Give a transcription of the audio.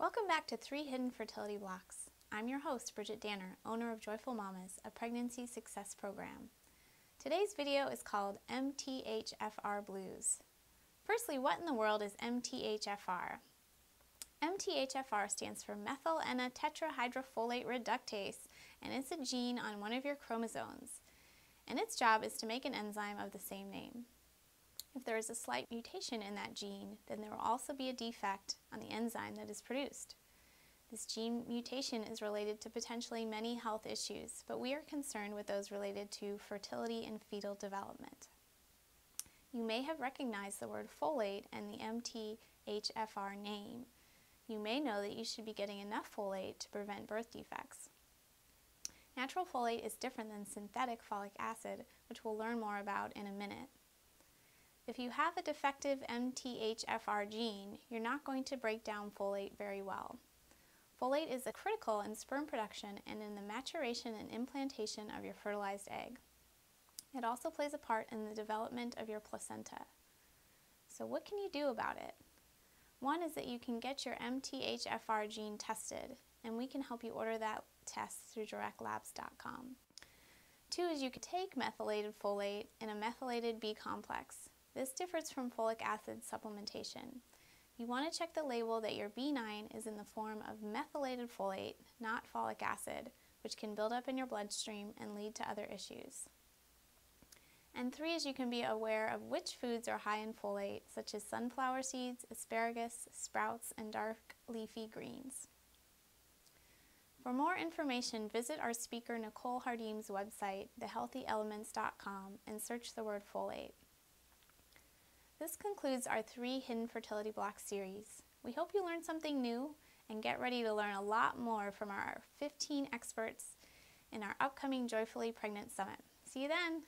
Welcome back to Three Hidden Fertility Blocks. I'm your host, Bridget Danner, owner of Joyful Mamas, a pregnancy success program. Today's video is called MTHFR Blues. Firstly, what in the world is MTHFR? MTHFR stands for methylene tetrahydrofolate reductase, and it's a gene on one of your chromosomes. And its job is to make an enzyme of the same name. If there is a slight mutation in that gene, then there will also be a defect on the enzyme that is produced. This gene mutation is related to potentially many health issues, but we are concerned with those related to fertility and fetal development. You may have recognized the word folate and the MTHFR name. You may know that you should be getting enough folate to prevent birth defects. Natural folate is different than synthetic folic acid, which we'll learn more about in a minute. If you have a defective MTHFR gene, you're not going to break down folate very well. Folate is critical in sperm production and in the maturation and implantation of your fertilized egg. It also plays a part in the development of your placenta. So what can you do about it? One is that you can get your MTHFR gene tested, and we can help you order that test through directlabs.com. Two is you could take methylated folate in a methylated B complex. This differs from folic acid supplementation. You want to check the label that your B9 is in the form of methylated folate, not folic acid, which can build up in your bloodstream and lead to other issues. And three is you can be aware of which foods are high in folate, such as sunflower seeds, asparagus, sprouts, and dark leafy greens. For more information, visit our speaker Nicole Hardim's website, thehealthyelements.com, and search the word folate. This concludes our three Hidden Fertility Blocks series. We hope you learned something new and get ready to learn a lot more from our 15 experts in our upcoming Joyfully Pregnant Summit. See you then!